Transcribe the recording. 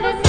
never